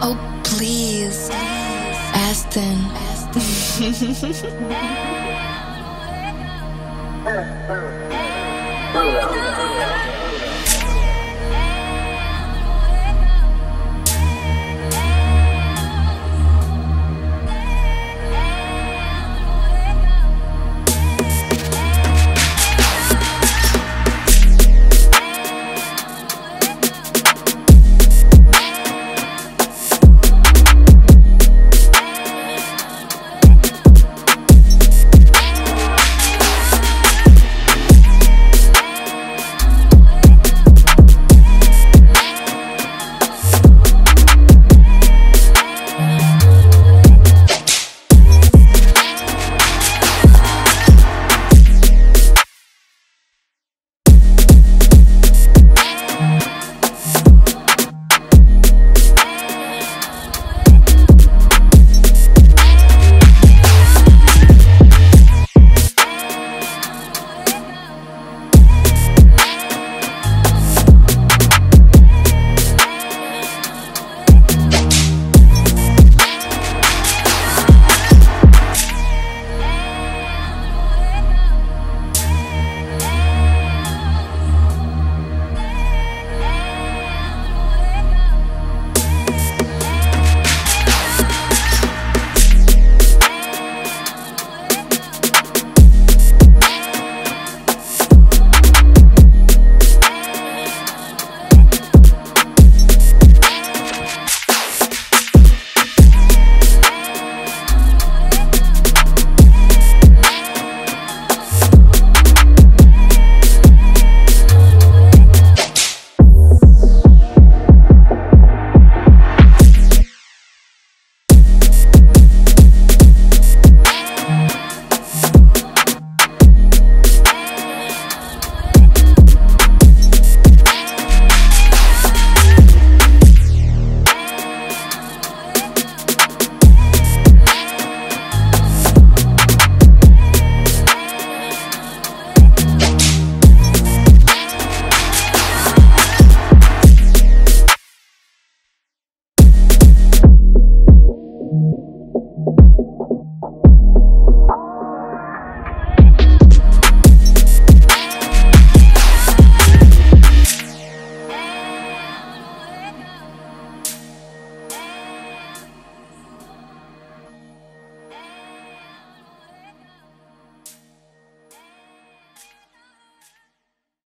Oh, please. Aston.